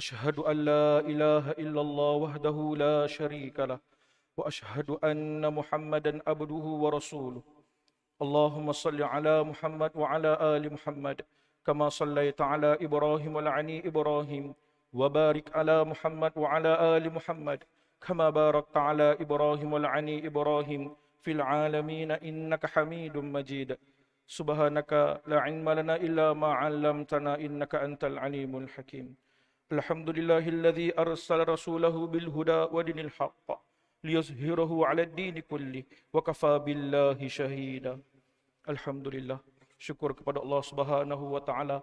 أشهد أن لا إله إلا الله وحده لا شريك له وأشهد أن محمدا عبده ورسوله اللهم صل على محمد وعلى آل محمد كما صليت على إبراهيم ولعني إبراهيم وبارك على محمد وعلى آل محمد كما باركت على إبراهيم ولعني إبراهيم في العالمين إنك حميد مجيد سبحانك لا علم لنا إلا ما علمتنا إنك أنت العليم الحكيم Alhamdulillahilladzi arsala rasulahu bil huda wa dinil haqq liyuzhirahu 'ala ad-din kulli wa kafa billahi shahida. Alhamdulillah. syukur kepada Allah Subhanahu wa taala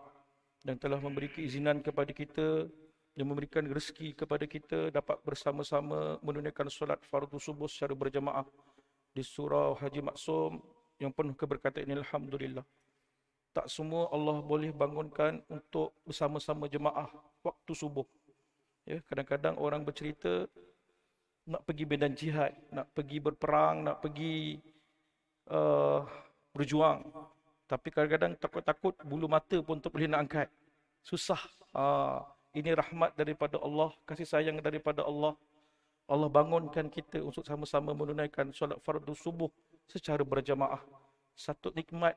yang telah memberi keizinan kepada kita dan memberikan rezeki kepada kita dapat bersama-sama menunaikan solat fardu subuh secara berjemaah di surau Haji Maksum yang penuh keberkatan ini alhamdulillah tak semua Allah boleh bangunkan untuk bersama-sama jemaah waktu subuh. Ya, kadang-kadang orang bercerita nak pergi medan jihad, nak pergi berperang, nak pergi uh, berjuang. Tapi kadang-kadang takut-takut bulu mata pun tak boleh nak angkat. Susah. Uh, ini rahmat daripada Allah, kasih sayang daripada Allah. Allah bangunkan kita untuk sama-sama menunaikan solat fardu subuh secara berjamaah. Satu nikmat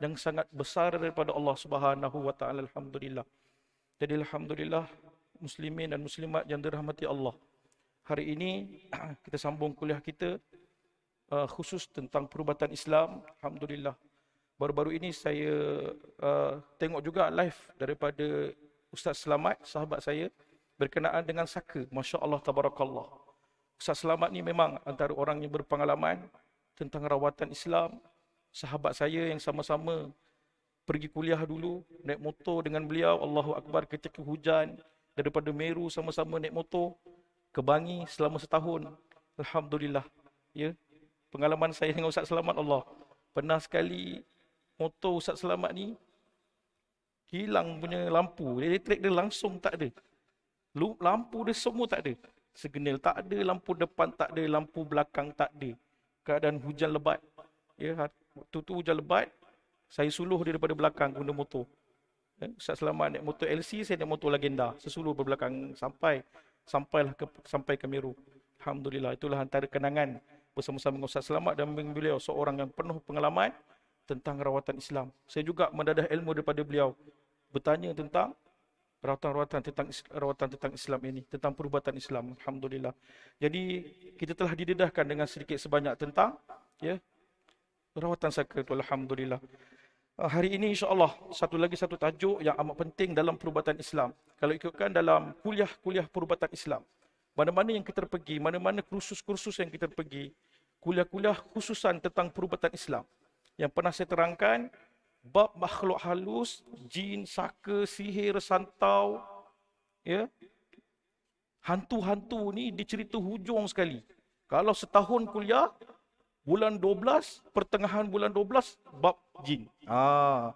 yang sangat besar daripada Allah Subhanahu wa taala alhamdulillah. Jadi alhamdulillah muslimin dan muslimat yang dirahmati Allah. Hari ini kita sambung kuliah kita uh, khusus tentang perubatan Islam. Alhamdulillah. Baru-baru ini saya uh, tengok juga live daripada Ustaz Selamat, sahabat saya berkenaan dengan saka. Masya-Allah tabarakallah. Ustaz Selamat ni memang antara orang yang berpengalaman tentang rawatan Islam, sahabat saya yang sama-sama pergi kuliah dulu naik motor dengan beliau Allahu akbar ketika hujan daripada Meru sama-sama naik motor ke Bangi selama setahun. Alhamdulillah ya. Pengalaman saya dengan Ustaz Selamat Allah. Pernah sekali motor Ustaz Selamat ni hilang punya lampu. Elektrik dia langsung tak ada. Lampu dia semua tak ada. Segenil tak ada lampu depan tak ada lampu belakang tak ada. Keadaan hujan lebat ya. Waktu tu hujan lebat, saya suluh dia daripada belakang guna motor. Eh, Ustaz Selamat naik motor LC, saya naik motor Legenda. Sesuluh berbelakang sampai sampailah ke sampai ke Meru. Alhamdulillah, itulah antara kenangan bersama-sama dengan Ustaz Selamat dan beliau seorang yang penuh pengalaman tentang rawatan Islam. Saya juga mendadah ilmu daripada beliau bertanya tentang rawatan-rawatan tentang rawatan tentang Islam ini, tentang perubatan Islam. Alhamdulillah. Jadi kita telah didedahkan dengan sedikit sebanyak tentang ya rawatan saka itu alhamdulillah. Uh, hari ini insya-Allah satu lagi satu tajuk yang amat penting dalam perubatan Islam. Kalau ikutkan dalam kuliah-kuliah perubatan Islam. Mana-mana yang kita pergi, mana-mana kursus-kursus yang kita pergi, kuliah-kuliah khususan tentang perubatan Islam. Yang pernah saya terangkan bab makhluk halus, jin, saka, sihir, santau, ya. Hantu-hantu ni dicerita hujung sekali. Kalau setahun kuliah, bulan 12, pertengahan bulan 12, bab jin. Ha.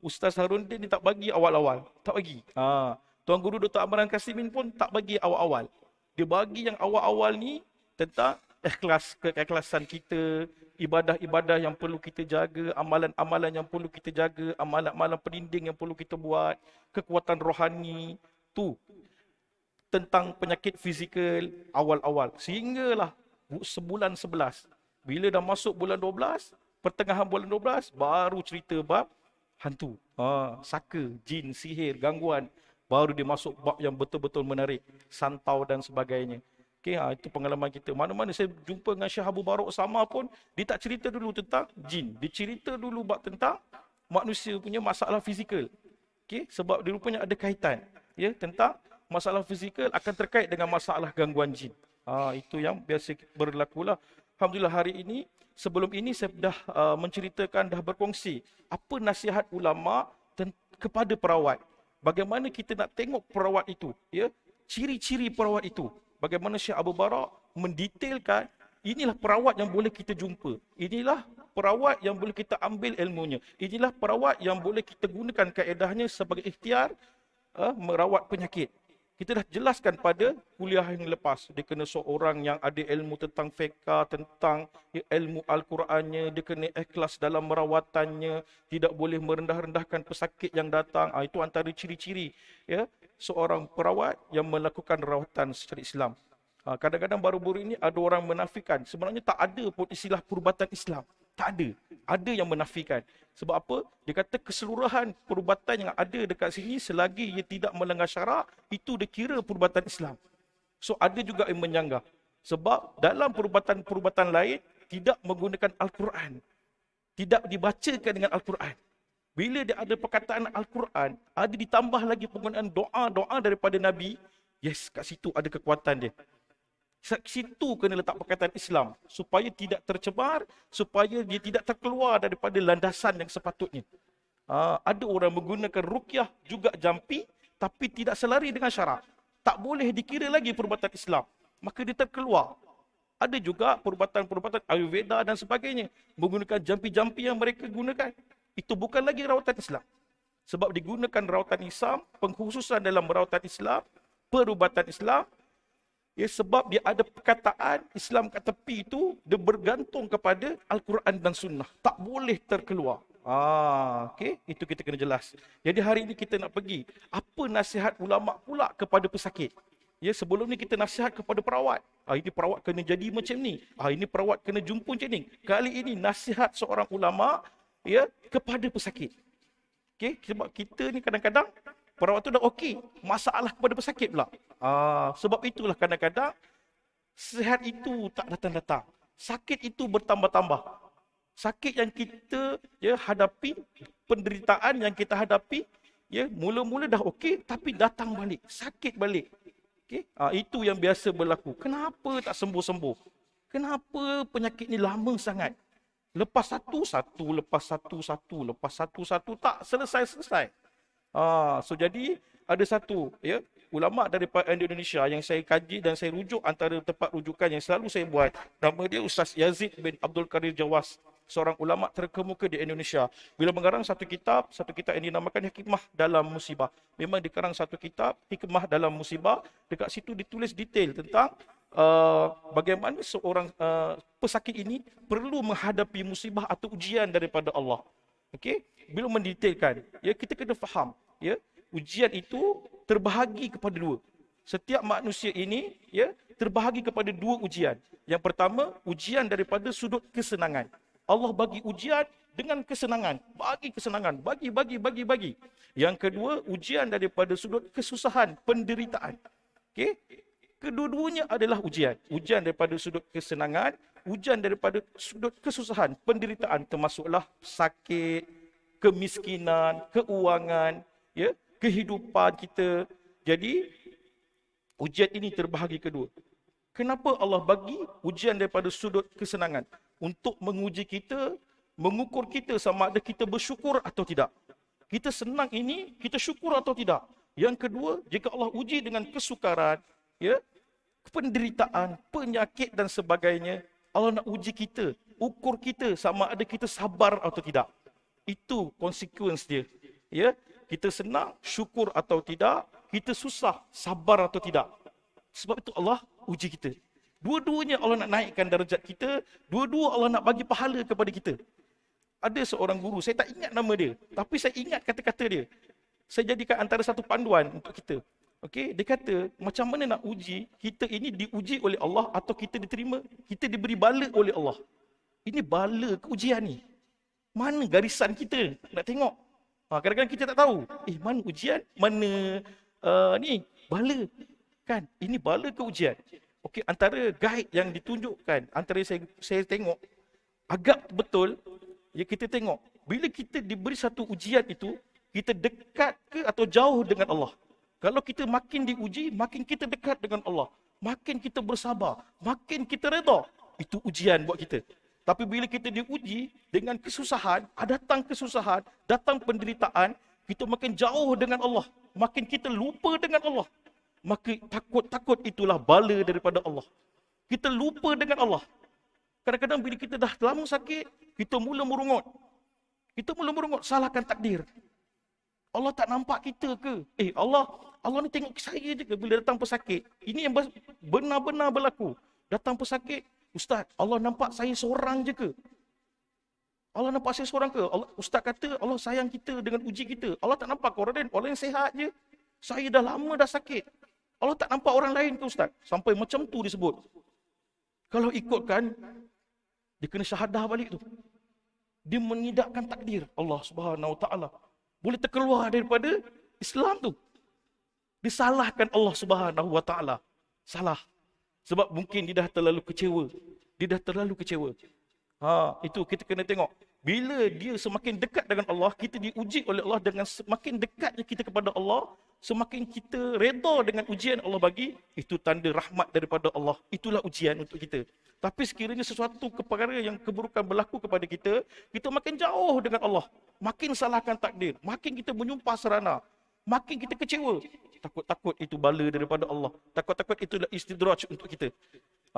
Ustaz Harun dia tak bagi awal-awal. Tak bagi. Ha. Tuan Guru Dr. Amaran Kasimin pun tak bagi awal-awal. Dia bagi yang awal-awal ni tentang ikhlas, keikhlasan kita, ibadah-ibadah yang perlu kita jaga, amalan-amalan yang perlu kita jaga, amalan-amalan peninding yang perlu kita buat, kekuatan rohani, tu tentang penyakit fizikal awal-awal. Sehinggalah sebulan sebelas bila dah masuk bulan 12, pertengahan bulan 12, baru cerita bab hantu. Ha, saka, jin, sihir, gangguan. Baru dia masuk bab yang betul-betul menarik. Santau dan sebagainya. Okay, ha, itu pengalaman kita. Mana-mana saya jumpa dengan Syah Abu Barok sama pun, dia tak cerita dulu tentang jin. Dia cerita dulu bab tentang manusia punya masalah fizikal. Okay, sebab dia rupanya ada kaitan. Ya, tentang masalah fizikal akan terkait dengan masalah gangguan jin. Ha, itu yang biasa berlaku lah. Alhamdulillah hari ini sebelum ini saya dah uh, menceritakan dah berkongsi apa nasihat ulama kepada perawat. Bagaimana kita nak tengok perawat itu, ya? ciri-ciri perawat itu. Bagaimana Syekh Abu Barak mendetailkan inilah perawat yang boleh kita jumpa. Inilah perawat yang boleh kita ambil ilmunya. Inilah perawat yang boleh kita gunakan kaedahnya sebagai ikhtiar uh, merawat penyakit. Kita dah jelaskan pada kuliah yang lepas. Dia kena seorang yang ada ilmu tentang fiqah, tentang ilmu Al-Qurannya. Dia kena ikhlas dalam merawatannya. Tidak boleh merendah-rendahkan pesakit yang datang. Ha, itu antara ciri-ciri ya, seorang perawat yang melakukan rawatan secara Islam. Ha, kadang-kadang baru-baru ini ada orang menafikan. Sebenarnya tak ada pun istilah perubatan Islam. Tak ada. Ada yang menafikan. Sebab apa? Dia kata keseluruhan perubatan yang ada dekat sini selagi ia tidak melanggar syarak, itu dikira perubatan Islam. So ada juga yang menyanggah. Sebab dalam perubatan-perubatan lain tidak menggunakan Al-Quran. Tidak dibacakan dengan Al-Quran. Bila dia ada perkataan Al-Quran, ada ditambah lagi penggunaan doa-doa daripada Nabi, yes, kat situ ada kekuatan dia situ kena letak perkataan Islam supaya tidak tercemar, supaya dia tidak terkeluar daripada landasan yang sepatutnya. Uh, ada orang menggunakan rukyah juga jampi tapi tidak selari dengan syarat. Tak boleh dikira lagi perubatan Islam. Maka dia terkeluar. Ada juga perubatan-perubatan Ayurveda dan sebagainya. Menggunakan jampi-jampi yang mereka gunakan. Itu bukan lagi rawatan Islam. Sebab digunakan rawatan Islam, pengkhususan dalam rawatan Islam, perubatan Islam, Ya, sebab dia ada perkataan Islam kat tepi itu dia bergantung kepada Al-Quran dan Sunnah. Tak boleh terkeluar. Ah, okay? Itu kita kena jelas. Jadi hari ini kita nak pergi. Apa nasihat ulama pula kepada pesakit? Ya, sebelum ni kita nasihat kepada perawat. Ah, ini perawat kena jadi macam ni. Ah, ini perawat kena jumpa macam ni. Kali ini nasihat seorang ulama ya kepada pesakit. Okay? Sebab kita ni kadang-kadang perawat tu dah okey. Masalah kepada pesakit pula. Ah, sebab itulah kadang-kadang sehat itu tak datang-datang. Sakit itu bertambah-tambah. Sakit yang kita ya hadapi, penderitaan yang kita hadapi, ya mula-mula dah okey tapi datang balik, sakit balik. Okey? Ah, itu yang biasa berlaku. Kenapa tak sembuh-sembuh? Kenapa penyakit ni lama sangat? Lepas satu, satu, lepas satu, satu, lepas satu, satu, tak selesai-selesai. Ha, so jadi ada satu ya ulama daripada Indonesia yang saya kaji dan saya rujuk antara tempat rujukan yang selalu saya buat. Nama dia Ustaz Yazid bin Abdul Kadir Jawas, seorang ulama terkemuka di Indonesia. Bila mengarang satu kitab, satu kitab yang dinamakan Hikmah dalam Musibah. Memang dikarang satu kitab Hikmah dalam Musibah. Dekat situ ditulis detail tentang uh, bagaimana seorang uh, pesakit ini perlu menghadapi musibah atau ujian daripada Allah. Okey, bila mendetailkan, ya kita kena faham, ya ujian itu terbahagi kepada dua. Setiap manusia ini, ya terbahagi kepada dua ujian. Yang pertama, ujian daripada sudut kesenangan. Allah bagi ujian dengan kesenangan, bagi kesenangan, bagi bagi bagi bagi. Yang kedua, ujian daripada sudut kesusahan, penderitaan. Okey, kedua-duanya adalah ujian. Ujian daripada sudut kesenangan, ujian daripada sudut kesusahan, penderitaan termasuklah sakit, kemiskinan, keuangan, ya, kehidupan kita. Jadi ujian ini terbahagi kedua. Kenapa Allah bagi ujian daripada sudut kesenangan? Untuk menguji kita, mengukur kita sama ada kita bersyukur atau tidak. Kita senang ini, kita syukur atau tidak. Yang kedua, jika Allah uji dengan kesukaran, ya, penderitaan, penyakit dan sebagainya, Allah nak uji kita, ukur kita sama ada kita sabar atau tidak. Itu konsekuens dia. Ya, kita senang syukur atau tidak, kita susah sabar atau tidak. Sebab itu Allah uji kita. Dua-duanya Allah nak naikkan darjat kita, dua-dua Allah nak bagi pahala kepada kita. Ada seorang guru, saya tak ingat nama dia, tapi saya ingat kata-kata dia. Saya jadikan antara satu panduan untuk kita. Okey, dia kata macam mana nak uji kita ini diuji oleh Allah atau kita diterima, kita diberi bala oleh Allah. Ini bala keujian ni. Mana garisan kita nak tengok? Ha, kadang-kadang kita tak tahu. Eh, mana ujian? Mana uh, ni bala? Kan? Ini bala ke ujian? Okey, antara guide yang ditunjukkan, antara saya saya tengok agak betul ya kita tengok bila kita diberi satu ujian itu, kita dekat ke atau jauh dengan Allah? Kalau kita makin diuji, makin kita dekat dengan Allah. Makin kita bersabar, makin kita reda. Itu ujian buat kita. Tapi bila kita diuji dengan kesusahan, datang kesusahan, datang penderitaan, kita makin jauh dengan Allah. Makin kita lupa dengan Allah. maka takut-takut itulah bala daripada Allah. Kita lupa dengan Allah. Kadang-kadang bila kita dah lama sakit, kita mula merungut. Kita mula merungut, salahkan takdir. Allah tak nampak kita ke? Eh Allah, Allah ni tengok saya je ke bila datang pesakit? Ini yang benar-benar berlaku. Datang pesakit, Ustaz, Allah nampak saya seorang je ke? Allah nampak saya seorang ke? Allah, Ustaz kata Allah sayang kita dengan uji kita. Allah tak nampak orang lain, orang yang sehat je. Saya dah lama dah sakit. Allah tak nampak orang lain ke Ustaz? Sampai macam tu disebut. Kalau ikutkan, dia kena syahadah balik tu. Dia mengidapkan takdir Allah Subhanahu Wa Taala. Boleh terkeluar daripada Islam tu. Disalahkan Allah Subhanahu Wa Taala. Salah. Sebab mungkin dia dah terlalu kecewa. Dia dah terlalu kecewa. Ha, itu kita kena tengok. Bila dia semakin dekat dengan Allah, kita diuji oleh Allah dengan semakin dekatnya kita kepada Allah, semakin kita reda dengan ujian Allah bagi, itu tanda rahmat daripada Allah. Itulah ujian untuk kita. Tapi sekiranya sesuatu perkara yang keburukan berlaku kepada kita, kita makin jauh dengan Allah. Makin salahkan takdir. Makin kita menyumpah serana. Makin kita kecewa. Takut-takut itu bala daripada Allah. Takut-takut itulah istidraj untuk kita.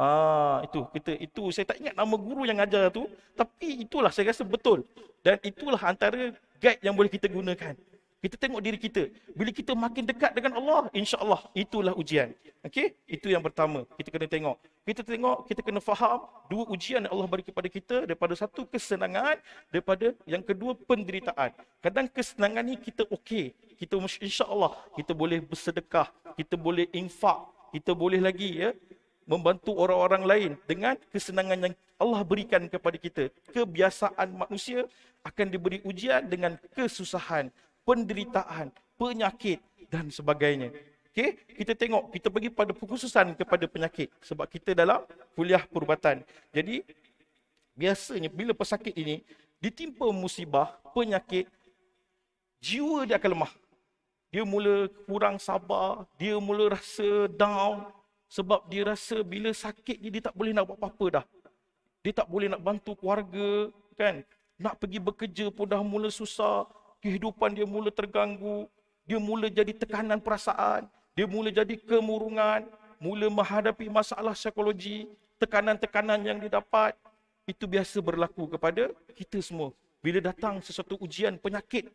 Ah, itu kita itu saya tak ingat nama guru yang ajar tu, tapi itulah saya rasa betul. Dan itulah antara guide yang boleh kita gunakan. Kita tengok diri kita. Bila kita makin dekat dengan Allah, insya-Allah itulah ujian. Okey? Itu yang pertama. Kita kena tengok. Kita tengok, kita kena faham dua ujian yang Allah beri kepada kita daripada satu kesenangan, daripada yang kedua penderitaan. Kadang kesenangan ni kita okey. Kita insya-Allah kita boleh bersedekah, kita boleh infak, kita boleh lagi ya membantu orang-orang lain dengan kesenangan yang Allah berikan kepada kita. Kebiasaan manusia akan diberi ujian dengan kesusahan, penderitaan, penyakit dan sebagainya. Okey, kita tengok kita pergi pada khususan kepada penyakit sebab kita dalam kuliah perubatan. Jadi biasanya bila pesakit ini ditimpa musibah, penyakit, jiwa dia akan lemah. Dia mula kurang sabar, dia mula rasa down sebab dia rasa bila sakit ni dia tak boleh nak buat apa-apa dah. Dia tak boleh nak bantu keluarga, kan? Nak pergi bekerja pun dah mula susah kehidupan dia mula terganggu, dia mula jadi tekanan perasaan, dia mula jadi kemurungan, mula menghadapi masalah psikologi, tekanan-tekanan yang didapat, itu biasa berlaku kepada kita semua. Bila datang sesuatu ujian penyakit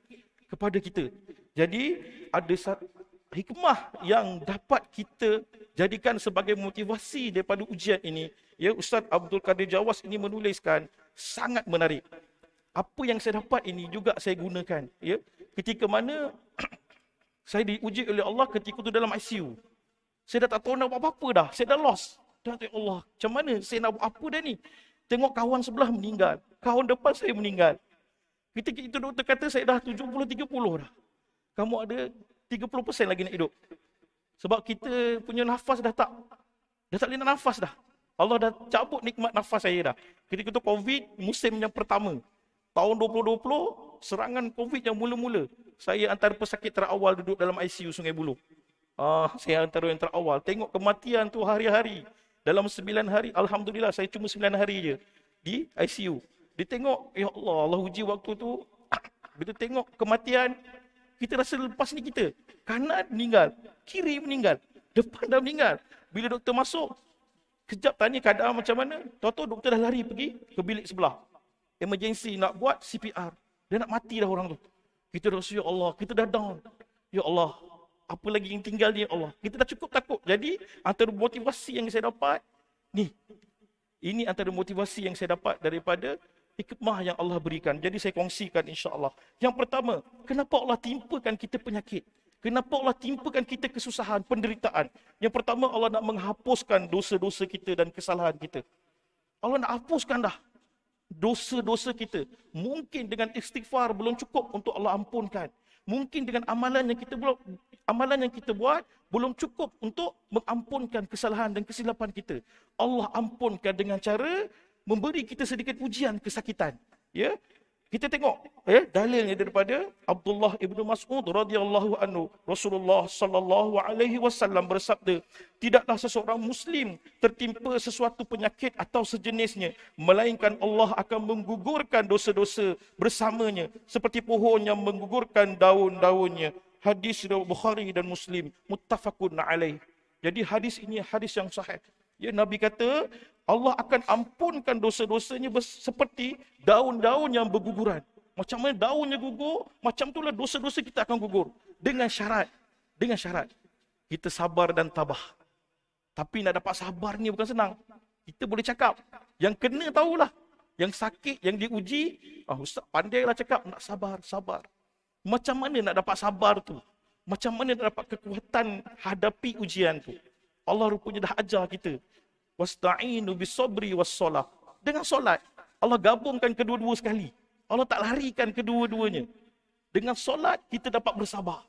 kepada kita. Jadi ada hikmah yang dapat kita jadikan sebagai motivasi daripada ujian ini. Ya Ustaz Abdul Kadir Jawas ini menuliskan sangat menarik. Apa yang saya dapat ini juga saya gunakan ya. Ketika mana saya diuji oleh Allah ketika itu dalam ICU saya dah tak tahu nak buat apa-apa dah. Saya dah lost. Dah ya Allah macam mana saya nak buat apa dah ni? Tengok kawan sebelah meninggal. Kawan depan saya meninggal. Ketika itu doktor kata saya dah 70 30 dah. Kamu ada 30% lagi nak hidup sebab kita punya nafas dah tak dah tak boleh nafas dah. Allah dah cabut nikmat nafas saya dah. Ketika itu COVID, musim yang pertama. Tahun 2020 serangan covid yang mula-mula. Saya antara pesakit terawal duduk dalam ICU Sungai Buloh. Ah saya antara yang terawal. Tengok kematian tu hari-hari. Dalam 9 hari alhamdulillah saya cuma 9 hari je di ICU dia tengok ya Allah Allah uji waktu tu. Bila tengok kematian kita rasa lepas ni kita kanan meninggal kiri meninggal depan dah meninggal bila doktor masuk kejap tanya keadaan macam mana tahu-tahu doktor dah lari pergi ke bilik sebelah emergency nak buat CPR. Dia nak mati dah orang tu. Kita dah ya Allah, kita dah down. Ya Allah, apa lagi yang tinggal ni ya Allah. Kita dah cukup takut. Jadi antara motivasi yang saya dapat ni. Ini antara motivasi yang saya dapat daripada hikmah yang Allah berikan. Jadi saya kongsikan insya-Allah. Yang pertama, kenapa Allah timpakan kita penyakit? Kenapa Allah timpakan kita kesusahan, penderitaan? Yang pertama Allah nak menghapuskan dosa-dosa kita dan kesalahan kita. Allah nak hapuskan dah dosa-dosa kita. Mungkin dengan istighfar belum cukup untuk Allah ampunkan. Mungkin dengan amalan yang kita buat, amalan yang kita buat belum cukup untuk mengampunkan kesalahan dan kesilapan kita. Allah ampunkan dengan cara memberi kita sedikit ujian kesakitan. Ya, kita tengok eh dalilnya daripada Abdullah ibnu Mas'ud radhiyallahu anhu. Rasulullah sallallahu alaihi wasallam bersabda, tidaklah seseorang muslim tertimpa sesuatu penyakit atau sejenisnya melainkan Allah akan menggugurkan dosa-dosa bersamanya seperti pohon yang menggugurkan daun-daunnya Hadis riwayat Bukhari dan Muslim muttafaqun alaih. Jadi hadis ini hadis yang sahih. Ya Nabi kata Allah akan ampunkan dosa-dosanya seperti daun-daun yang berguguran. Macam mana daunnya gugur, macam itulah dosa-dosa kita akan gugur. Dengan syarat. Dengan syarat. Kita sabar dan tabah. Tapi nak dapat sabar ni bukan senang. Kita boleh cakap. Yang kena tahulah. Yang sakit, yang diuji. Ah, Ustaz pandailah cakap. Nak sabar, sabar. Macam mana nak dapat sabar tu? Macam mana nak dapat kekuatan hadapi ujian tu? Allah rupanya dah ajar kita. Wasta'inu bisobri wassalah. Dengan solat. Allah gabungkan kedua-dua sekali. Allah tak larikan kedua-duanya. Dengan solat, kita dapat bersabar.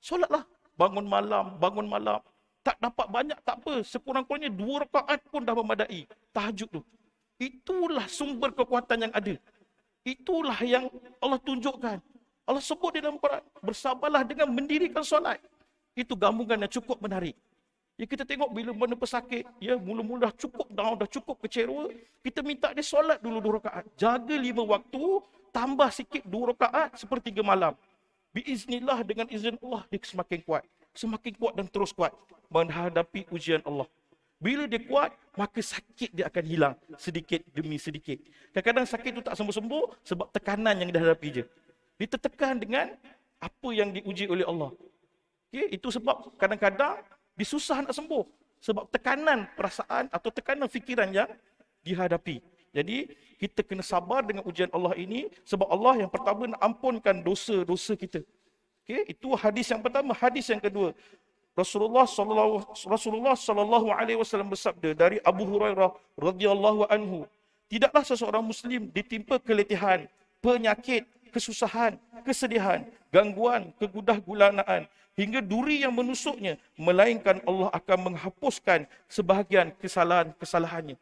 Solatlah. Bangun malam, bangun malam. Tak dapat banyak, tak apa. Sekurang-kurangnya dua rakaat pun dah memadai. Tahajud tu. Itulah sumber kekuatan yang ada. Itulah yang Allah tunjukkan. Allah sebut di dalam Quran. Bersabarlah dengan mendirikan solat. Itu gabungan yang cukup menarik. Ya kita tengok bila mana pesakit, ya mula-mula dah cukup down, dah cukup kecewa, kita minta dia solat dulu dua rakaat. Jaga lima waktu, tambah sikit dua rakaat sepertiga malam. Biiznillah dengan izin Allah dia semakin kuat. Semakin kuat dan terus kuat menghadapi ujian Allah. Bila dia kuat, maka sakit dia akan hilang sedikit demi sedikit. Kadang-kadang sakit itu tak sembuh-sembuh sebab tekanan yang dia hadapi je. Dia tertekan dengan apa yang diuji oleh Allah. Okay? Itu sebab kadang-kadang dia susah nak sembuh. Sebab tekanan perasaan atau tekanan fikiran yang dihadapi. Jadi kita kena sabar dengan ujian Allah ini sebab Allah yang pertama nak ampunkan dosa-dosa kita. Okey, itu hadis yang pertama, hadis yang kedua. Rasulullah sallallahu Rasulullah sallallahu alaihi wasallam bersabda dari Abu Hurairah radhiyallahu anhu, tidaklah seseorang muslim ditimpa keletihan, penyakit, kesusahan, kesedihan, gangguan, kegudah gulanaan hingga duri yang menusuknya melainkan Allah akan menghapuskan sebahagian kesalahan-kesalahannya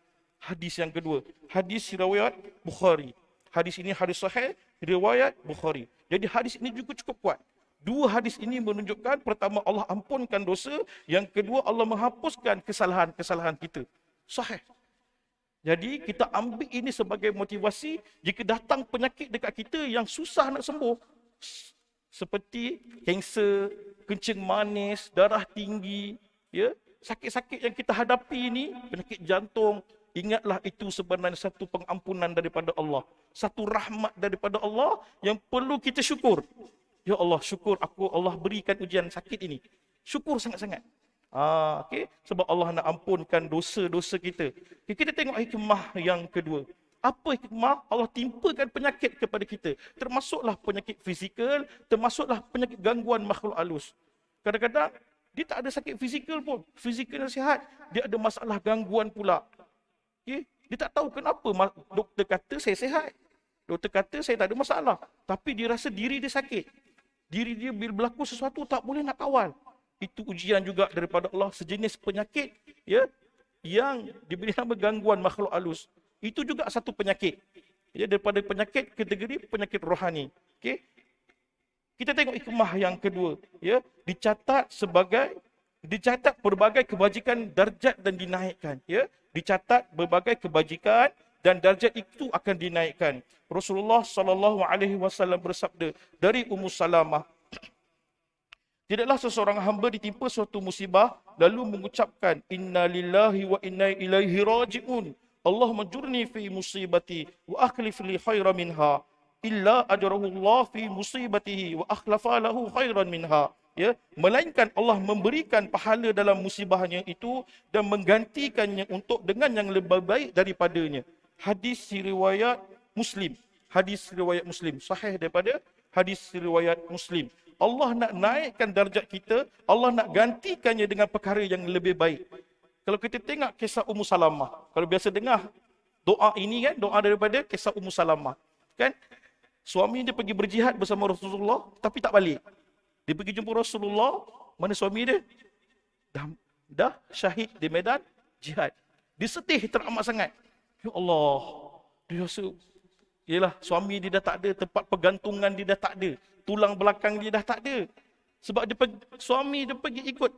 hadis yang kedua. Hadis riwayat Bukhari. Hadis ini hadis sahih riwayat Bukhari. Jadi hadis ini juga cukup kuat. Dua hadis ini menunjukkan pertama Allah ampunkan dosa, yang kedua Allah menghapuskan kesalahan-kesalahan kita. Sahih. Jadi kita ambil ini sebagai motivasi jika datang penyakit dekat kita yang susah nak sembuh seperti kanser, kencing manis, darah tinggi, ya, sakit-sakit yang kita hadapi ini, penyakit jantung, Ingatlah itu sebenarnya satu pengampunan daripada Allah. Satu rahmat daripada Allah yang perlu kita syukur. Ya Allah, syukur aku Allah berikan ujian sakit ini. Syukur sangat-sangat. Ah, okay? Sebab Allah nak ampunkan dosa-dosa kita. Okay, kita tengok hikmah yang kedua. Apa hikmah? Allah timpakan penyakit kepada kita. Termasuklah penyakit fizikal, termasuklah penyakit gangguan makhluk halus. Kadang-kadang dia tak ada sakit fizikal pun. Fizikal sihat. Dia ada masalah gangguan pula. Okay? Dia tak tahu kenapa doktor kata saya sehat. Doktor kata saya tak ada masalah. Tapi dia rasa diri dia sakit. Diri dia bila berlaku sesuatu tak boleh nak kawal. Itu ujian juga daripada Allah sejenis penyakit ya yang diberi nama gangguan makhluk halus. Itu juga satu penyakit. Ya daripada penyakit kategori penyakit rohani. Okey. Kita tengok hikmah yang kedua, ya, dicatat sebagai dicatat berbagai kebajikan darjat dan dinaikkan, ya dicatat berbagai kebajikan dan darjat itu akan dinaikkan. Rasulullah sallallahu alaihi wasallam bersabda dari Ummu Salamah Tidaklah seseorang hamba ditimpa suatu musibah lalu mengucapkan inna lillahi wa inna ilaihi rajiun. Allah majurni fi musibati wa akhlif li khairan minha illa ajrahu Allah fi musibatihi wa akhlafa lahu khairan minha. Ya melainkan Allah memberikan pahala dalam musibahnya itu dan menggantikannya untuk dengan yang lebih baik daripadanya. Hadis riwayat muslim. Hadis riwayat muslim. Sahih daripada hadis riwayat muslim Allah nak naikkan darjat kita Allah nak gantikannya dengan perkara yang lebih baik kalau kita tengok kisah Ummu Salamah kalau biasa dengar doa ini kan doa daripada kisah Ummu Salamah kan suami dia pergi berjihad bersama Rasulullah tapi tak balik dia pergi jumpa Rasulullah, mana suami dia? Dah, dah syahid di medan jihad. Dia sedih teramat sangat. Ya Allah, dia rasa, yelah suami dia dah tak ada, tempat pergantungan dia dah tak ada. Tulang belakang dia dah tak ada. Sebab dia pergi, suami dia pergi ikut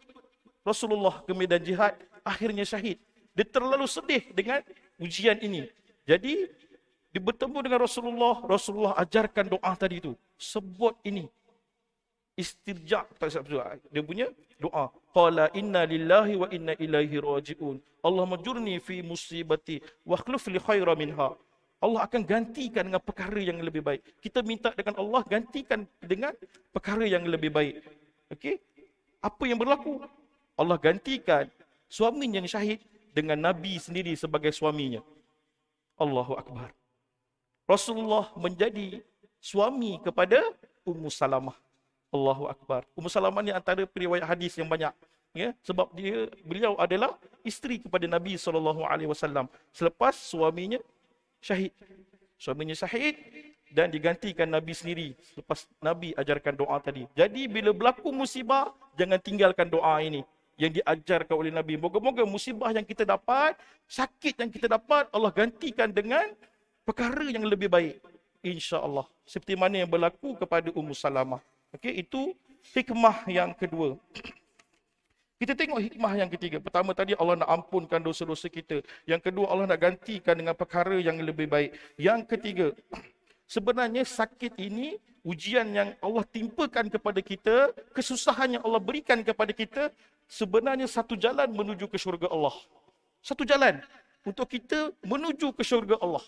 Rasulullah ke medan jihad, akhirnya syahid. Dia terlalu sedih dengan ujian ini. Jadi, dia bertemu dengan Rasulullah, Rasulullah ajarkan doa tadi itu. Sebut ini, istirja tak salah dia punya doa qala inna lillahi wa inna ilaihi rajiun Allah majurni fi musibati wa khluf li khaira minha Allah akan gantikan dengan perkara yang lebih baik. Kita minta dengan Allah gantikan dengan perkara yang lebih baik. Okey? Apa yang berlaku? Allah gantikan suaminya yang syahid dengan nabi sendiri sebagai suaminya. Allahu akbar. Rasulullah menjadi suami kepada Ummu Salamah. Allahu Akbar. Ummu Salamah ni antara periwayat hadis yang banyak. Ya, sebab dia beliau adalah isteri kepada Nabi SAW selepas suaminya syahid. Suaminya syahid dan digantikan Nabi sendiri selepas Nabi ajarkan doa tadi. Jadi bila berlaku musibah, jangan tinggalkan doa ini yang diajarkan oleh Nabi. Moga-moga musibah yang kita dapat, sakit yang kita dapat, Allah gantikan dengan perkara yang lebih baik. Insya Allah. Seperti mana yang berlaku kepada Ummu Salamah. Okey, itu hikmah yang kedua. Kita tengok hikmah yang ketiga. Pertama tadi Allah nak ampunkan dosa-dosa kita. Yang kedua Allah nak gantikan dengan perkara yang lebih baik. Yang ketiga, sebenarnya sakit ini ujian yang Allah timpakan kepada kita, kesusahan yang Allah berikan kepada kita, sebenarnya satu jalan menuju ke syurga Allah. Satu jalan untuk kita menuju ke syurga Allah.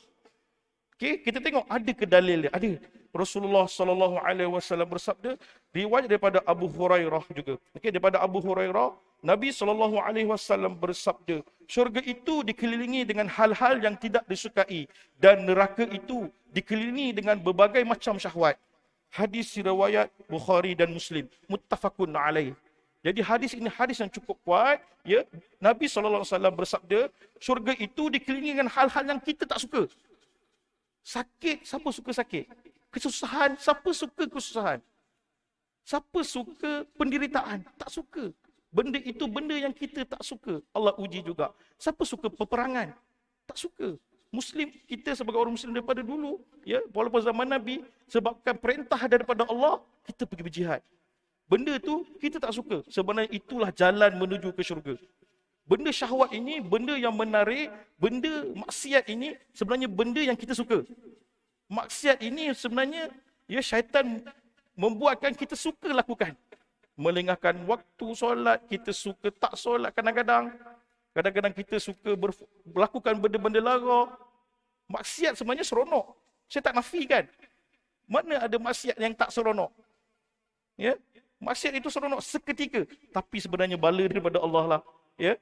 Okey, kita tengok ada ke dalil dia? Ada. Rasulullah sallallahu alaihi wasallam bersabda, riwayat daripada Abu Hurairah juga. Okey, daripada Abu Hurairah, Nabi sallallahu alaihi wasallam bersabda, syurga itu dikelilingi dengan hal-hal yang tidak disukai dan neraka itu dikelilingi dengan berbagai macam syahwat. Hadis riwayat Bukhari dan Muslim, muttafaqun alaih. Jadi hadis ini hadis yang cukup kuat, ya. Nabi sallallahu alaihi wasallam bersabda, syurga itu dikelilingi dengan hal-hal yang kita tak suka. Sakit, siapa suka sakit? Kesusahan, siapa suka kesusahan? Siapa suka penderitaan? Tak suka. Benda itu benda yang kita tak suka. Allah uji juga. Siapa suka peperangan? Tak suka. Muslim, kita sebagai orang Muslim daripada dulu, ya, walaupun zaman Nabi, sebabkan perintah daripada Allah, kita pergi berjihad. Benda tu kita tak suka. Sebenarnya itulah jalan menuju ke syurga. Benda syahwat ini, benda yang menarik, benda maksiat ini sebenarnya benda yang kita suka. Maksiat ini sebenarnya ya syaitan membuatkan kita suka lakukan. Melengahkan waktu solat, kita suka tak solat kadang-kadang. Kadang-kadang kita suka melakukan benda-benda lara. Maksiat sebenarnya seronok. Saya tak nafikan. Mana ada maksiat yang tak seronok? Ya, Maksiat itu seronok seketika. Tapi sebenarnya bala daripada Allah lah. Ya,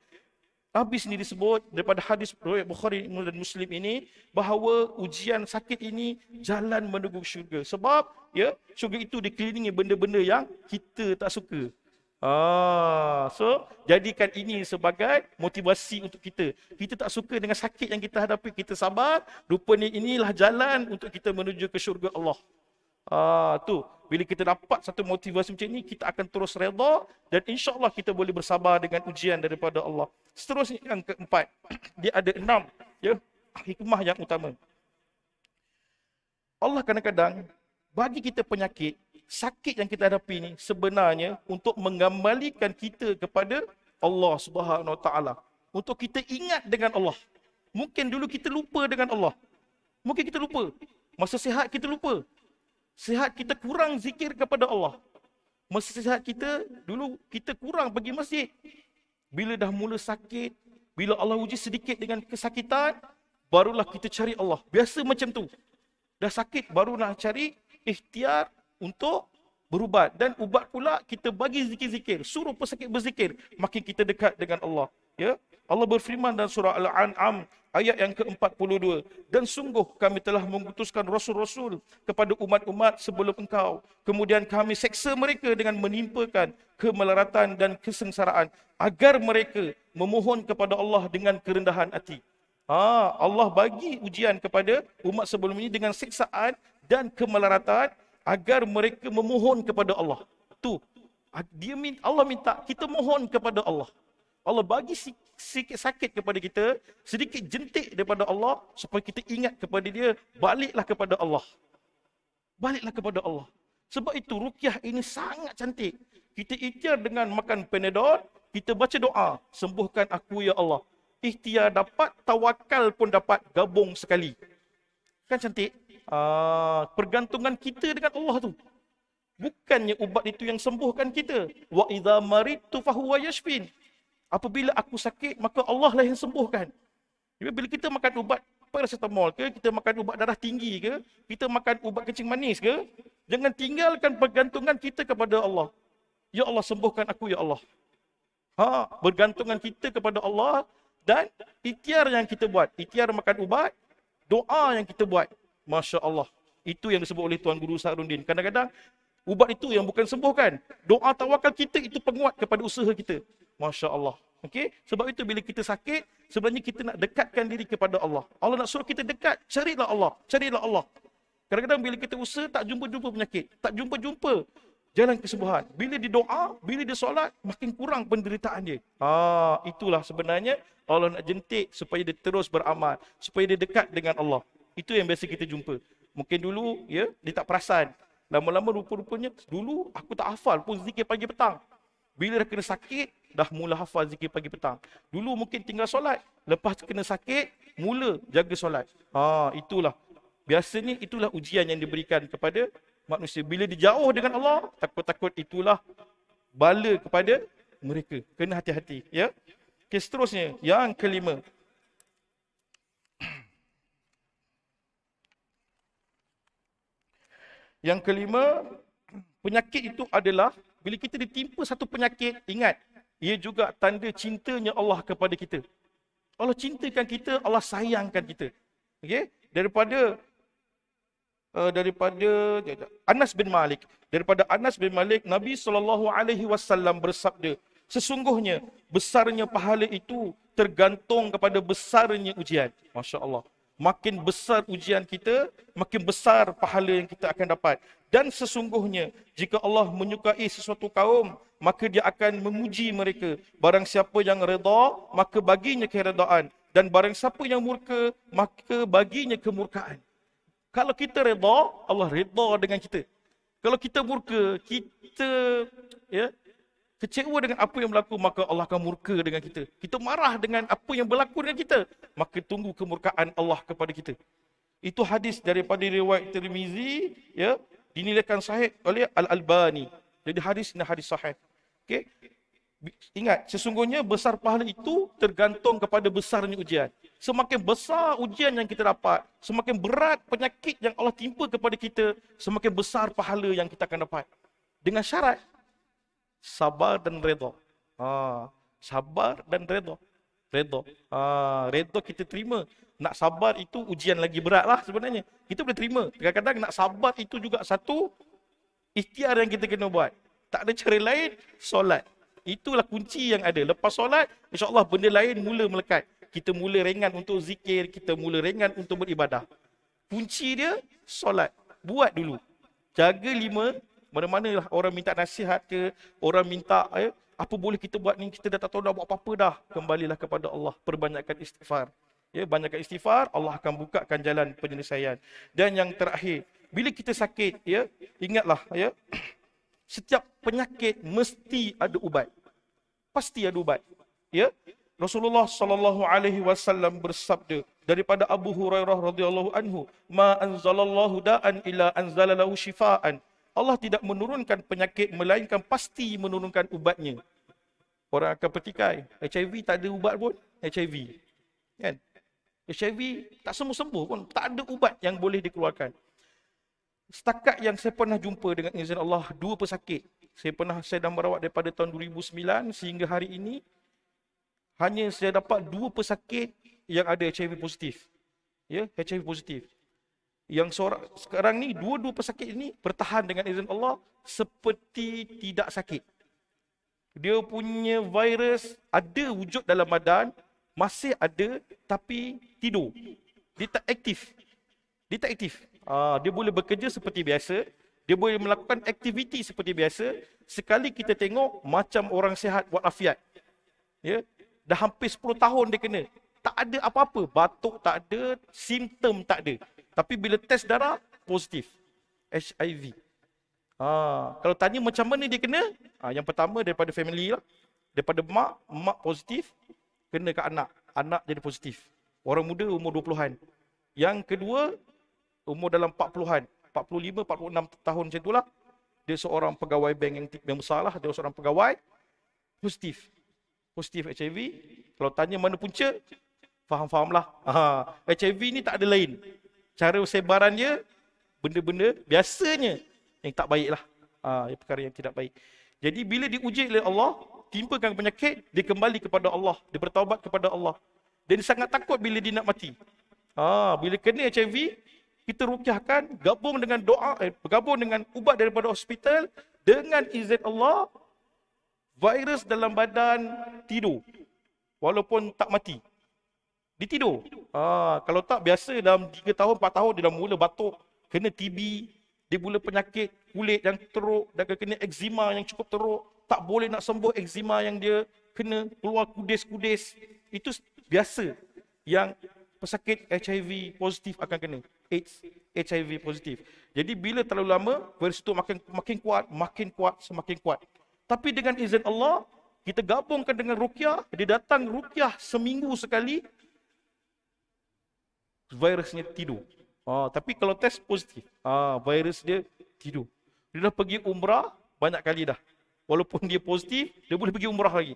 Nabi sendiri sebut daripada hadis riwayat Bukhari dan Muslim ini bahawa ujian sakit ini jalan menuju syurga. Sebab ya syurga itu dikelilingi benda-benda yang kita tak suka. Ah, so jadikan ini sebagai motivasi untuk kita. Kita tak suka dengan sakit yang kita hadapi, kita sabar. Rupanya inilah jalan untuk kita menuju ke syurga Allah. Ah, tu bila kita dapat satu motivasi macam ni, kita akan terus redha dan insya-Allah kita boleh bersabar dengan ujian daripada Allah. Seterusnya yang keempat, dia ada enam ya, hikmah yang utama. Allah kadang-kadang bagi kita penyakit, sakit yang kita hadapi ni sebenarnya untuk mengembalikan kita kepada Allah Subhanahu Wa Taala. Untuk kita ingat dengan Allah. Mungkin dulu kita lupa dengan Allah. Mungkin kita lupa. Masa sihat kita lupa. Sihat kita kurang zikir kepada Allah. Masa sihat kita, dulu kita kurang pergi masjid. Bila dah mula sakit, bila Allah uji sedikit dengan kesakitan, barulah kita cari Allah. Biasa macam tu. Dah sakit, baru nak cari ikhtiar untuk berubat. Dan ubat pula kita bagi zikir-zikir. Suruh pesakit berzikir. Makin kita dekat dengan Allah. Ya, Allah berfirman dalam surah Al-An'am ayat yang ke-42 dan sungguh kami telah mengutuskan rasul-rasul kepada umat-umat sebelum engkau. Kemudian kami seksa mereka dengan menimpakan kemelaratan dan kesengsaraan agar mereka memohon kepada Allah dengan kerendahan hati. Ha, Allah bagi ujian kepada umat sebelum ini dengan siksaan dan kemelaratan agar mereka memohon kepada Allah. Tu dia minta Allah minta kita mohon kepada Allah Allah bagi sikit sakit kepada kita, sedikit jentik daripada Allah supaya kita ingat kepada dia, baliklah kepada Allah. Baliklah kepada Allah. Sebab itu rukyah ini sangat cantik. Kita ikhtiar dengan makan Panadol, kita baca doa, sembuhkan aku ya Allah. Ikhtiar dapat, tawakal pun dapat gabung sekali. Kan cantik? Ah, pergantungan kita dengan Allah tu. Bukannya ubat itu yang sembuhkan kita. Wa idza maridtu fahuwa yashfin. Apabila aku sakit, maka Allah lah yang sembuhkan. Jadi bila kita makan ubat paracetamol ke, kita makan ubat darah tinggi ke, kita makan ubat kencing manis ke, jangan tinggalkan pergantungan kita kepada Allah. Ya Allah sembuhkan aku ya Allah. Ha, bergantungan kita kepada Allah dan ikhtiar yang kita buat, ikhtiar makan ubat, doa yang kita buat. Masya Allah. Itu yang disebut oleh Tuan Guru Sarundin. Kadang-kadang ubat itu yang bukan sembuhkan. Doa tawakal kita itu penguat kepada usaha kita. Masya Allah. Okay? Sebab itu bila kita sakit, sebenarnya kita nak dekatkan diri kepada Allah. Allah nak suruh kita dekat, carilah Allah. Carilah Allah. Kadang-kadang bila kita usaha, tak jumpa-jumpa penyakit. Tak jumpa-jumpa jalan kesembuhan. Bila dia doa, bila dia solat, makin kurang penderitaan dia. Ah, itulah sebenarnya Allah nak jentik supaya dia terus beramal. Supaya dia dekat dengan Allah. Itu yang biasa kita jumpa. Mungkin dulu, ya, dia tak perasan. Lama-lama rupa-rupanya, dulu aku tak hafal pun zikir pagi petang. Bila dah kena sakit, dah mula hafal zikir pagi petang. Dulu mungkin tinggal solat. Lepas kena sakit, mula jaga solat. Ha, itulah. Biasanya itulah ujian yang diberikan kepada manusia. Bila dia jauh dengan Allah, takut-takut itulah bala kepada mereka. Kena hati-hati. Ya? Okay, seterusnya, yang kelima. Yang kelima, penyakit itu adalah bila kita ditimpa satu penyakit, ingat, ia juga tanda cintanya Allah kepada kita. Allah cintakan kita, Allah sayangkan kita. Okey? Daripada uh, daripada Anas bin Malik, daripada Anas bin Malik, Nabi sallallahu alaihi wasallam bersabda, sesungguhnya besarnya pahala itu tergantung kepada besarnya ujian. Masya-Allah makin besar ujian kita, makin besar pahala yang kita akan dapat. Dan sesungguhnya, jika Allah menyukai sesuatu kaum, maka dia akan memuji mereka. Barang siapa yang reda, maka baginya keredaan. Dan barang siapa yang murka, maka baginya kemurkaan. Kalau kita reda, Allah reda dengan kita. Kalau kita murka, kita ya, kecewa dengan apa yang berlaku, maka Allah akan murka dengan kita. Kita marah dengan apa yang berlaku dengan kita, maka tunggu kemurkaan Allah kepada kita. Itu hadis daripada riwayat Tirmizi, ya, dinilaikan sahih oleh Al-Albani. Jadi hadis ini hadis sahih. Okay. Ingat, sesungguhnya besar pahala itu tergantung kepada besarnya ujian. Semakin besar ujian yang kita dapat, semakin berat penyakit yang Allah timpa kepada kita, semakin besar pahala yang kita akan dapat. Dengan syarat, sabar dan redha. Ha, sabar dan redha. Redha. Ha, redha kita terima. Nak sabar itu ujian lagi berat lah sebenarnya. Kita boleh terima. Kadang-kadang nak sabar itu juga satu ikhtiar yang kita kena buat. Tak ada cara lain, solat. Itulah kunci yang ada. Lepas solat, insyaAllah benda lain mula melekat. Kita mula ringan untuk zikir, kita mula ringan untuk beribadah. Kunci dia, solat. Buat dulu. Jaga lima mana-mana lah orang minta nasihat ke, orang minta eh, apa boleh kita buat ni, kita dah tak tahu dah buat apa-apa dah. Kembalilah kepada Allah, perbanyakkan istighfar. Ya, banyakkan istighfar, Allah akan bukakan jalan penyelesaian. Dan yang terakhir, bila kita sakit, ya, ingatlah ya, setiap penyakit mesti ada ubat. Pasti ada ubat. Ya, Rasulullah sallallahu alaihi wasallam bersabda daripada Abu Hurairah radhiyallahu anhu, "Ma anzalallahu da'an illa anzalalahu shifaan." Allah tidak menurunkan penyakit melainkan pasti menurunkan ubatnya. Orang akan petikai. HIV tak ada ubat pun. HIV. Kan? HIV tak sembuh-sembuh pun. Tak ada ubat yang boleh dikeluarkan. Setakat yang saya pernah jumpa dengan izin Allah, dua pesakit. Saya pernah saya dah merawat daripada tahun 2009 sehingga hari ini. Hanya saya dapat dua pesakit yang ada HIV positif. Ya, HIV positif yang seorang sekarang ni dua-dua pesakit ini bertahan dengan izin Allah seperti tidak sakit. Dia punya virus ada wujud dalam badan, masih ada tapi tidur. Dia tak aktif. Dia tak aktif. Ah, dia boleh bekerja seperti biasa, dia boleh melakukan aktiviti seperti biasa. Sekali kita tengok macam orang sihat buat afiat. Ya, dah hampir 10 tahun dia kena. Tak ada apa-apa, batuk tak ada, simptom tak ada. Tapi bila test darah, positif. HIV. Ha, kalau tanya macam mana dia kena, ha, yang pertama daripada family lah. Daripada mak, mak positif, kena ke anak. Anak jadi positif. Orang muda umur 20-an. Yang kedua, umur dalam 40-an. 45, 46 tahun macam itulah. dia seorang pegawai bank yang, yang besar lah. Dia seorang pegawai positif. Positif HIV. Kalau tanya mana punca, faham-faham lah. Ha, HIV ni tak ada lain. Cara sebaran dia, benda-benda biasanya yang tak baik lah. Ha, perkara yang tidak baik. Jadi bila diuji oleh Allah, timpakan penyakit, dia kembali kepada Allah. Dia bertaubat kepada Allah. Dan dia sangat takut bila dia nak mati. Ha, bila kena HIV, kita rukyahkan, gabung dengan doa, eh, bergabung dengan ubat daripada hospital, dengan izin Allah, virus dalam badan tidur. Walaupun tak mati. Dia tidur. Ha, kalau tak, biasa dalam 3 tahun, 4 tahun, dia dah mula batuk, kena TB, dia mula penyakit kulit yang teruk, dan kena eczema yang cukup teruk, tak boleh nak sembuh eczema yang dia kena keluar kudis-kudis. Itu biasa yang pesakit HIV positif akan kena. AIDS, HIV positif. Jadi bila terlalu lama, virus itu makin makin kuat, makin kuat, semakin kuat. Tapi dengan izin Allah, kita gabungkan dengan rukyah, dia datang rukyah seminggu sekali, virusnya tidur. Ha, tapi kalau test positif, ha, virus dia tidur. Dia dah pergi umrah banyak kali dah. Walaupun dia positif, dia boleh pergi umrah lagi.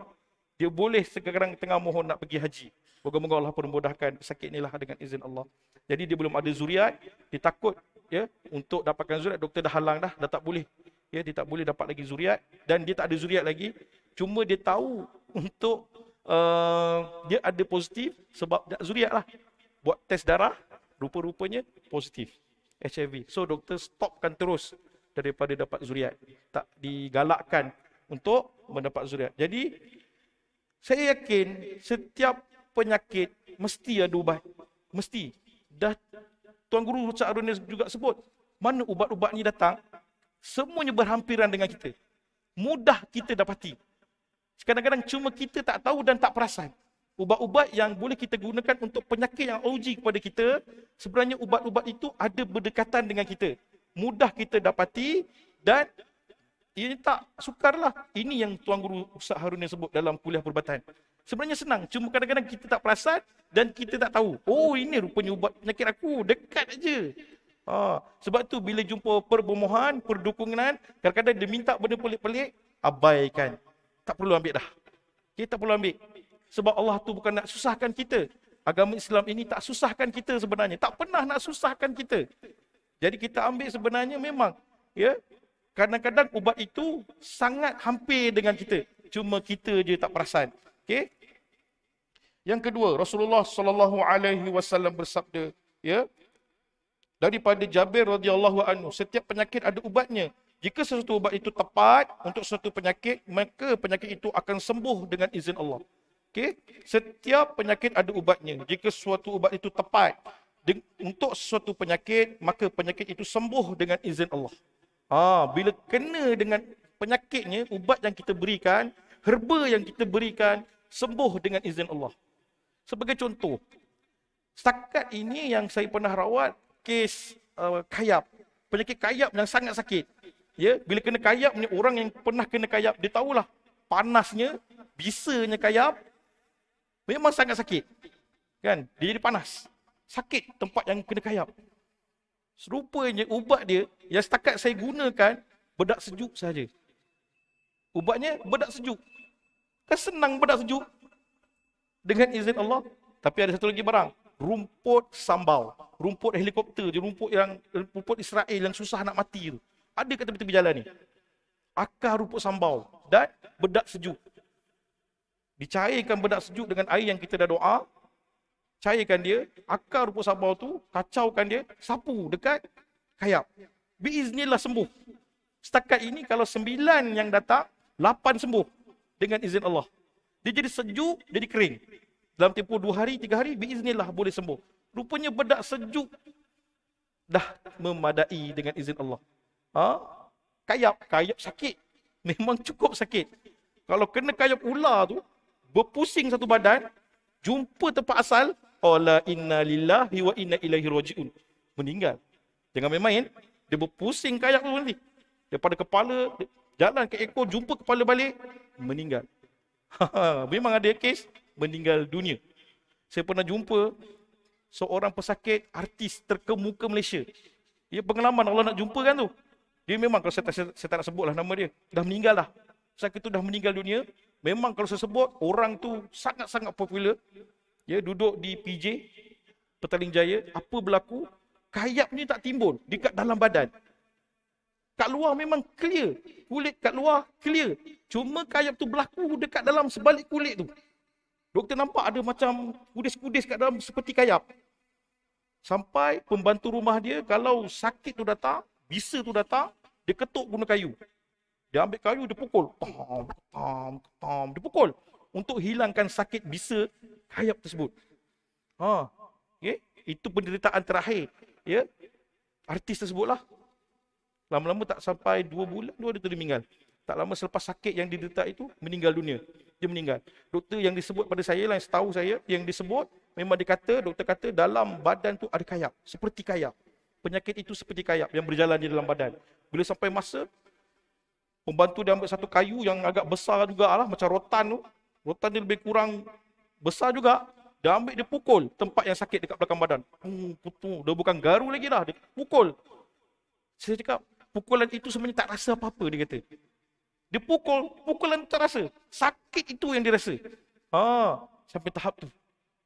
Dia boleh sekarang tengah mohon nak pergi haji. Moga-moga Allah pun memudahkan sakit inilah dengan izin Allah. Jadi dia belum ada zuriat, dia takut ya untuk dapatkan zuriat, doktor dah halang dah, dah tak boleh. Ya, dia tak boleh dapat lagi zuriat dan dia tak ada zuriat lagi. Cuma dia tahu untuk uh, dia ada positif sebab zuriat lah. Buat test darah, rupa-rupanya positif. HIV. So doktor stopkan terus daripada dapat zuriat. Tak digalakkan untuk mendapat zuriat. Jadi saya yakin setiap penyakit mesti ada ubat. Mesti. Dah Tuan Guru Ustaz Arun juga sebut. Mana ubat-ubat ni datang? Semuanya berhampiran dengan kita. Mudah kita dapati. Kadang-kadang cuma kita tak tahu dan tak perasan. Ubat-ubat yang boleh kita gunakan untuk penyakit yang uji kepada kita, sebenarnya ubat-ubat itu ada berdekatan dengan kita mudah kita dapati dan ini tak sukarlah. Ini yang Tuan Guru Ustaz Harun yang sebut dalam kuliah perubatan. Sebenarnya senang. Cuma kadang-kadang kita tak perasan dan kita tak tahu. Oh ini rupanya ubat penyakit aku. Dekat aja. Ha, sebab tu bila jumpa perbomohan, perdukungan, kadang-kadang dia minta benda pelik-pelik, abaikan. Tak perlu ambil dah. Kita tak perlu ambil. Sebab Allah tu bukan nak susahkan kita. Agama Islam ini tak susahkan kita sebenarnya. Tak pernah nak susahkan kita. Jadi kita ambil sebenarnya memang ya kadang-kadang ubat itu sangat hampir dengan kita. Cuma kita je tak perasan. Okey. Yang kedua, Rasulullah sallallahu alaihi wasallam bersabda, ya. Daripada Jabir radhiyallahu anhu, setiap penyakit ada ubatnya. Jika sesuatu ubat itu tepat untuk sesuatu penyakit, maka penyakit itu akan sembuh dengan izin Allah. Okey. Setiap penyakit ada ubatnya. Jika sesuatu ubat itu tepat untuk sesuatu penyakit, maka penyakit itu sembuh dengan izin Allah. Ha, bila kena dengan penyakitnya, ubat yang kita berikan, herba yang kita berikan, sembuh dengan izin Allah. Sebagai contoh, setakat ini yang saya pernah rawat, kes uh, kayap. Penyakit kayap yang sangat sakit. Ya, bila kena kayap ni orang yang pernah kena kayap dia tahulah panasnya, bisanya kayap memang sangat sakit. Kan? Dia jadi panas sakit tempat yang kena kayap. Serupanya ubat dia yang setakat saya gunakan bedak sejuk saja. Ubatnya bedak sejuk. Kan senang bedak sejuk. Dengan izin Allah. Tapi ada satu lagi barang. Rumput sambal. Rumput helikopter je. Rumput yang rumput Israel yang susah nak mati tu. Ada kat tepi-tepi jalan ni. Akar rumput sambal. Dan bedak sejuk. Dicairkan bedak sejuk dengan air yang kita dah doa cairkan dia, akar rumput sabau tu, kacaukan dia, sapu dekat kayap. Biiznillah sembuh. Setakat ini kalau sembilan yang datang, lapan sembuh dengan izin Allah. Dia jadi sejuk, jadi kering. Dalam tempoh dua hari, tiga hari, biiznillah boleh sembuh. Rupanya bedak sejuk dah memadai dengan izin Allah. Ha? Kayap, kayap sakit. Memang cukup sakit. Kalau kena kayap ular tu, berpusing satu badan, jumpa tempat asal, Qala inna lillahi wa inna ilaihi raji'un. Meninggal. Jangan main-main. Dia berpusing kayak tu nanti. Daripada kepala, jalan ke ekor, jumpa kepala balik, meninggal. Memang ada kes, meninggal dunia. Saya pernah jumpa seorang pesakit artis terkemuka Malaysia. Ia pengalaman Allah nak jumpa kan tu. Dia memang kalau saya, tak, saya, saya tak nak sebutlah nama dia. Dah meninggal dah. Sakit tu dah meninggal dunia. Memang kalau saya sebut, orang tu sangat-sangat popular. Ya, duduk di PJ, Petaling Jaya. Apa berlaku? Kayap ni tak timbul dekat dalam badan. Kat luar memang clear. Kulit kat luar clear. Cuma kayap tu berlaku dekat dalam sebalik kulit tu. Doktor nampak ada macam kudis-kudis kat dalam seperti kayap. Sampai pembantu rumah dia, kalau sakit tu datang, bisa tu datang, dia ketuk guna kayu. Dia ambil kayu, dia pukul. Tam, tam, tam. Dia pukul. Untuk hilangkan sakit bisa kayap tersebut. Ha. Okay? Itu penderitaan terakhir. Ya. Artis tersebutlah. Lama-lama tak sampai dua bulan, dua dia meninggal. Tak lama selepas sakit yang diderita itu, meninggal dunia. Dia meninggal. Doktor yang disebut pada saya lah, yang setahu saya, yang disebut, memang dikata, doktor kata dalam badan tu ada kayap. Seperti kayap. Penyakit itu seperti kayap yang berjalan di dalam badan. Bila sampai masa, pembantu dia ambil satu kayu yang agak besar juga lah, macam rotan tu. Rotan dia lebih kurang besar juga. Dia ambil, dia pukul tempat yang sakit dekat belakang badan. Hmm, putu. Dia bukan garu lagi dah. Dia pukul. Saya cakap, pukulan itu sebenarnya tak rasa apa-apa dia kata. Dia pukul, pukulan tak rasa. Sakit itu yang dia rasa. Ha, sampai tahap tu.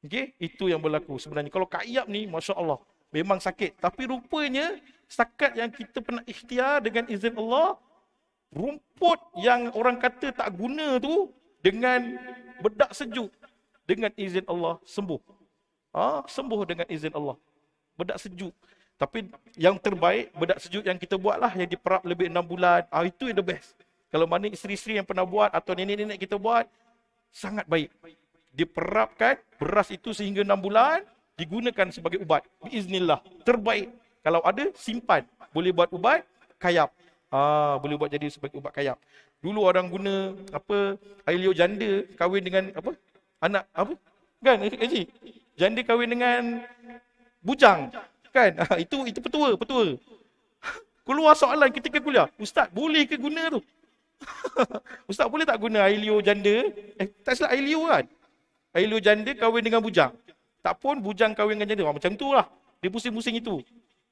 Okey, itu yang berlaku sebenarnya. Kalau kayap ni, Masya Allah, memang sakit. Tapi rupanya, setakat yang kita pernah ikhtiar dengan izin Allah, rumput yang orang kata tak guna tu, dengan bedak sejuk, dengan izin Allah, sembuh. Ha, sembuh dengan izin Allah. Bedak sejuk. Tapi yang terbaik, bedak sejuk yang kita buat lah, yang diperap lebih enam bulan. Ah Itu yang the best. Kalau mana isteri-isteri yang pernah buat, atau nenek-nenek kita buat, sangat baik. Diperapkan beras itu sehingga enam bulan, digunakan sebagai ubat. Biiznillah. Terbaik. Kalau ada, simpan. Boleh buat ubat, kayap. Ah, boleh buat jadi sebagai ubat kayap. Dulu orang guna apa air liur janda kahwin dengan apa? Anak apa? Kan, Haji? Janda kahwin dengan bujang. Kan? Ha, itu itu petua, petua. Keluar soalan ketika kuliah. Ustaz, boleh ke guna tu? Ustaz boleh tak guna air liur janda? Eh, tak silap air liur kan? Air liur janda kahwin dengan bujang. Tak pun bujang kahwin dengan janda. Macam tu lah. Dia pusing-pusing itu.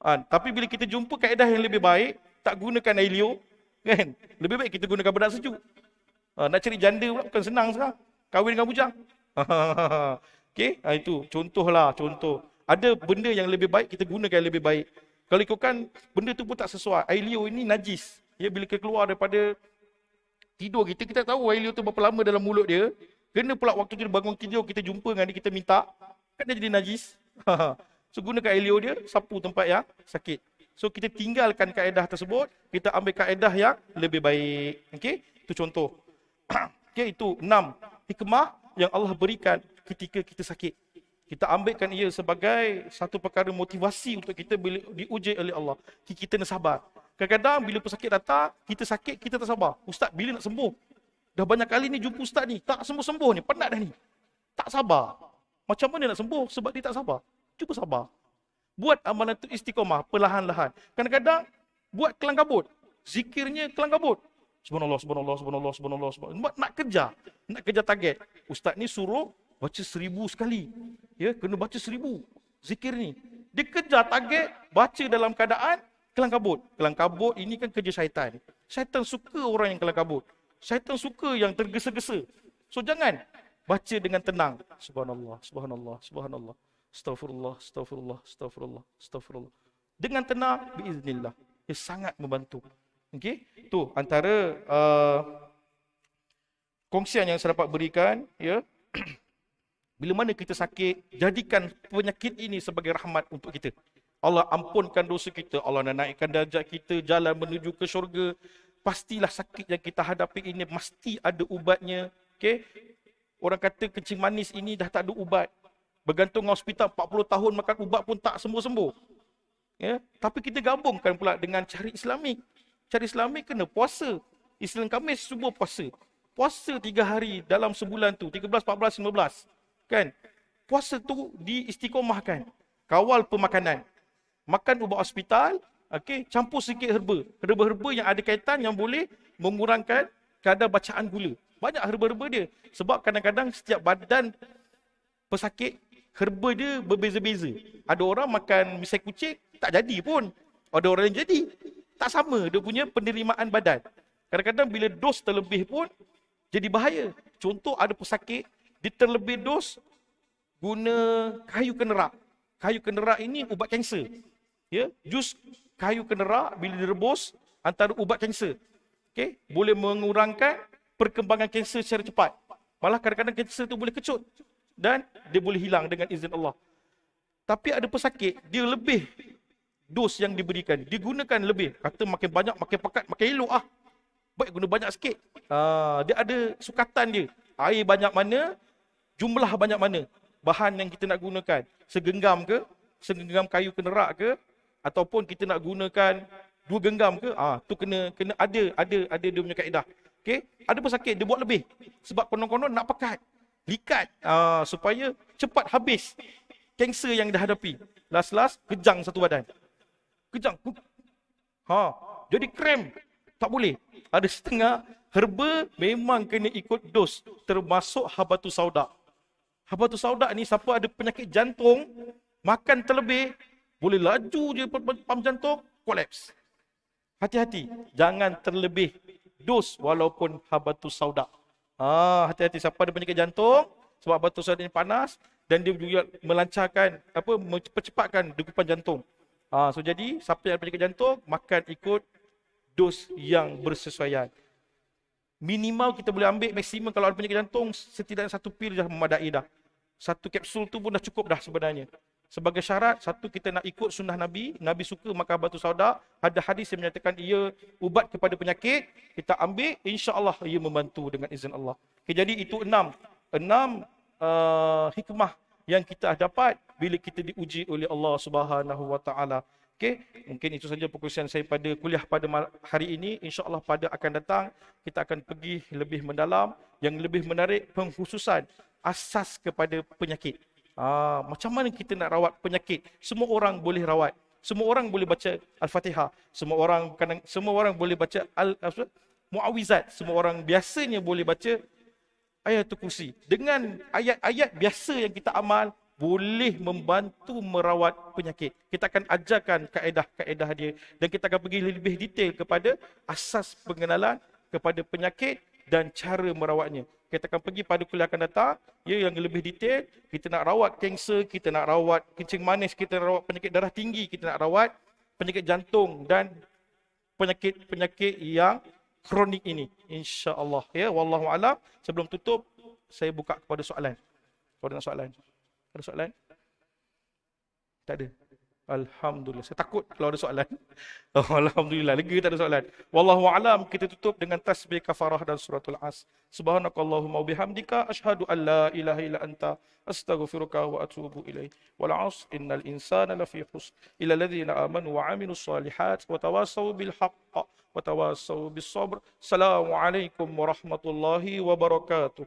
Ha, tapi bila kita jumpa kaedah yang lebih baik, tak gunakan air liur. Kan? Lebih baik kita gunakan bedak sejuk. Ha, nak cari janda pula bukan senang sekarang. Kahwin dengan bujang. okay? Ha, itu contohlah, contoh ada benda yang lebih baik kita gunakan yang lebih baik. Kalau ikutkan benda tu pun tak sesuai. Air liur ini najis. Ya bila kita keluar daripada tidur kita kita tahu air liur tu berapa lama dalam mulut dia. Kena pula waktu kita bangun tidur kita jumpa dengan dia kita minta kan dia jadi najis. so gunakan air liur dia sapu tempat yang sakit. So kita tinggalkan kaedah tersebut, kita ambil kaedah yang lebih baik. Okey? Itu contoh. Okey, itu enam hikmah yang Allah berikan ketika kita sakit. Kita ambilkan ia sebagai satu perkara motivasi untuk kita diuji oleh Allah. Kita nak sabar. Kadang-kadang bila pesakit datang, kita sakit, kita tak sabar. Ustaz, bila nak sembuh? Dah banyak kali ni jumpa ustaz ni. Tak sembuh-sembuh ni. Penat dah ni. Tak sabar. Macam mana nak sembuh? Sebab dia tak sabar. Cuba sabar. Buat amalan tu istiqomah, perlahan-lahan. Kadang-kadang, buat kelang kabut. Zikirnya kelang kabut. Subhanallah, subhanallah, subhanallah, subhanallah, subhanallah. Nak kerja. Nak kerja target. Ustaz ni suruh baca seribu sekali. Ya, kena baca seribu zikir ni. Dia kejar target, baca dalam keadaan kelang kabut. Kelang kabut ini kan kerja syaitan. Syaitan suka orang yang kelang kabut. Syaitan suka yang tergesa-gesa. So jangan baca dengan tenang. Subhanallah, subhanallah, subhanallah. Astaghfirullah, astaghfirullah, astaghfirullah, astaghfirullah. Dengan tenang, biiznillah. Ia sangat membantu. Okey, tu antara uh, kongsian yang saya dapat berikan, ya. Bila mana kita sakit, jadikan penyakit ini sebagai rahmat untuk kita. Allah ampunkan dosa kita. Allah nak naikkan darjat kita, jalan menuju ke syurga. Pastilah sakit yang kita hadapi ini mesti ada ubatnya. Okay? Orang kata kencing manis ini dah tak ada ubat. Bergantung hospital 40 tahun makan ubat pun tak sembuh-sembuh. Ya? Tapi kita gabungkan pula dengan cari islamik. Cari islamik kena puasa. Islam Khamis semua puasa. Puasa tiga hari dalam sebulan tu. 13, 14, 15. Kan? Puasa tu diistiqomahkan. Kawal pemakanan. Makan ubat hospital, okey, campur sikit herba. Herba-herba yang ada kaitan yang boleh mengurangkan kadar bacaan gula. Banyak herba-herba dia. Sebab kadang-kadang setiap badan pesakit, herba dia berbeza-beza. Ada orang makan misai kucing, tak jadi pun. Ada orang yang jadi. tak sama dia punya penerimaan badan. Kadang-kadang bila dos terlebih pun jadi bahaya. Contoh ada pesakit, dia terlebih dos guna kayu kenerak. Kayu kenerak ini ubat kanser. Ya, jus kayu kenerak bila direbus antara ubat kanser. Okey, boleh mengurangkan perkembangan kanser secara cepat. Malah kadang-kadang kanser tu boleh kecut dan dia boleh hilang dengan izin Allah. Tapi ada pesakit, dia lebih dos yang diberikan. Digunakan lebih. Kata makin banyak, makin pekat, makin elok ah. Baik guna banyak sikit. Uh, dia ada sukatan dia. Air banyak mana, jumlah banyak mana. Bahan yang kita nak gunakan. Segenggam ke, segenggam kayu kenerak ke, ataupun kita nak gunakan dua genggam ke, ah tu kena kena ada ada ada dia punya kaedah. Okey, ada pun sakit dia buat lebih. Sebab konon-konon nak pekat. Likat ah supaya cepat habis kanser yang dah hadapi. Last-last kejang satu badan. Kejang. Ha, jadi krem tak boleh. Ada setengah herba memang kena ikut dos termasuk habatus sauda. Habatus sauda ni siapa ada penyakit jantung makan terlebih boleh laju je pam jantung kolaps. Hati-hati jangan terlebih dos walaupun habatus sauda. Ah hati-hati siapa ada penyakit jantung sebab habatus sauda ni panas dan dia juga melancarkan apa mempercepatkan degupan jantung. Ah so jadi siapa yang ada penyakit jantung makan ikut dos yang bersesuaian. Minimal kita boleh ambil maksimum kalau ada penyakit jantung setidaknya satu pil dah memadai dah. Satu kapsul tu pun dah cukup dah sebenarnya. Sebagai syarat, satu kita nak ikut sunnah Nabi. Nabi suka makan batu sauda. Ada hadis yang menyatakan ia ubat kepada penyakit. Kita ambil, insya Allah ia membantu dengan izin Allah. Okay, jadi itu enam. Enam uh, hikmah yang kita dapat bila kita diuji oleh Allah Subhanahu Wa Taala. Okey, mungkin itu saja perkongsian saya pada kuliah pada hari ini. InsyaAllah pada akan datang, kita akan pergi lebih mendalam. Yang lebih menarik, pengkhususan asas kepada penyakit. Ah, macam mana kita nak rawat penyakit? Semua orang boleh rawat. Semua orang boleh baca Al-Fatihah. Semua orang kadang semua orang boleh baca al? Muawizat. Semua orang biasanya boleh baca ayat kursi. Dengan ayat-ayat biasa yang kita amal, boleh membantu merawat penyakit. Kita akan ajarkan kaedah-kaedah dia dan kita akan pergi lebih detail kepada asas pengenalan kepada penyakit dan cara merawatnya. Kita akan pergi pada kuliah akan datang, ya yang lebih detail, kita nak rawat kanser, kita nak rawat kencing manis, kita nak rawat penyakit darah tinggi, kita nak rawat penyakit jantung dan penyakit-penyakit yang kronik ini. Insya-Allah ya, wallahu alam. Sebelum tutup, saya buka kepada soalan. Kalau ada soalan. Ada soalan? Tak ada. Alhamdulillah. Saya takut kalau ada soalan. Oh, Alhamdulillah. Lega tak ada soalan. Wallahu alam kita tutup dengan tasbih kafarah dan suratul as. Subhanakallahumma bihamdika asyhadu an la ilaha illa anta astaghfiruka wa atubu ilaik. Wal 'asr innal insana lafi khusr illa alladhina amanu wa 'amilus salihat wa tawassaw bil haqq wa tawassaw bis sabr. Assalamualaikum warahmatullahi wabarakatuh.